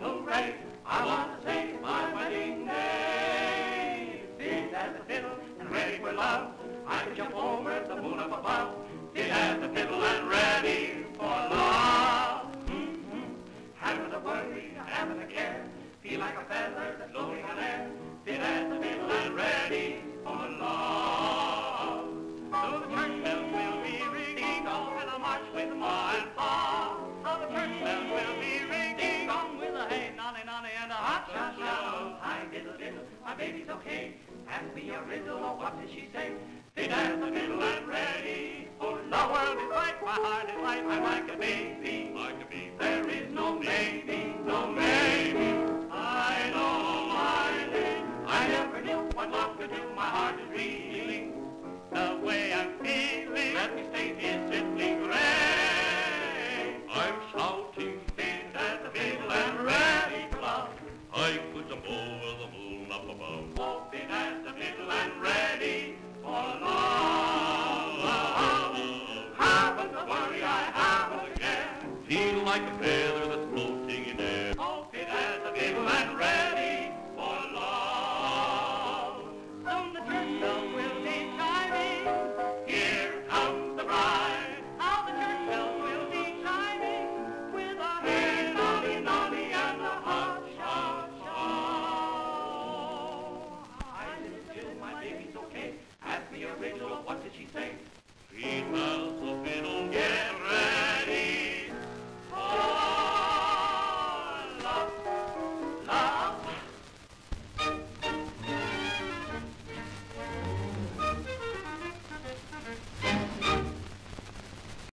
hooray, I want to say my wedding day. A fiddle and ready for love, I can jump over the moon above. A fiddle and ready for love. Mm-hmm. Worry, care, feel like a feather that's floating a hot shot shout. Hi, diddle, diddle, my baby's okay. Ask me a riddle, or what did she say? Fit as a fiddle and ready Oh. The world is right, my heart is light, I'm like a baby. Like a baby. Fiddle and ready for love. Haven't worry, I haven't care. Feel like a feather what did she think? Feed my